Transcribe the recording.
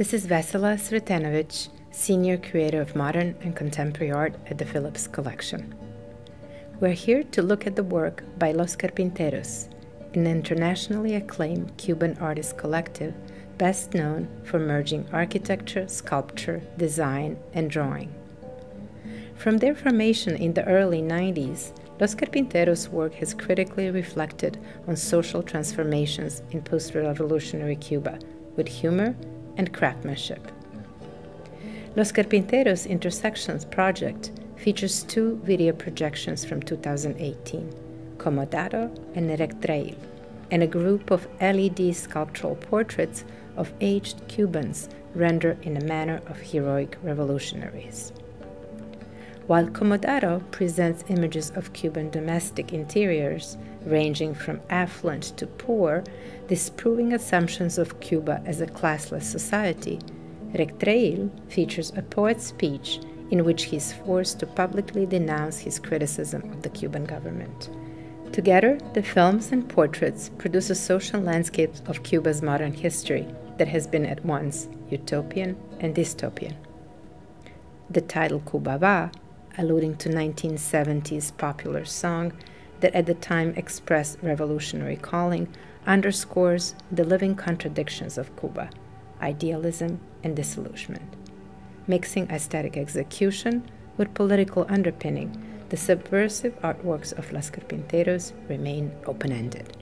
This is Vesela Sretenovic, Senior Curator of Modern and Contemporary Art at the Phillips Collection. We're here to look at the work by Los Carpinteros, an internationally acclaimed Cuban artist collective best known for merging architecture, sculpture, design, and drawing. From their formation in the early 90s, Los Carpinteros' work has critically reflected on social transformations in post revolutionary Cuba with humor and craftsmanship. Los Carpinteros Intersections project features two video projections from 2018 Comodato and Retráctil, and a group of LED sculptural portraits of aged Cubans rendered in a manner of heroic revolutionaries. While Comodato presents images of Cuban domestic interiors, ranging from affluent to poor, disproving assumptions of Cuba as a classless society, Retráctil features a poet's speech in which he is forced to publicly denounce his criticism of the Cuban government. Together, the films and portraits produce a social landscape of Cuba's modern history that has been at once utopian and dystopian. The title Cuba Va alluding to 1970s popular song that at the time expressed revolutionary calling, underscores the living contradictions of Cuba, idealism and disillusionment. Mixing aesthetic execution with political underpinning, the subversive artworks of Las Carpinteros remain open ended.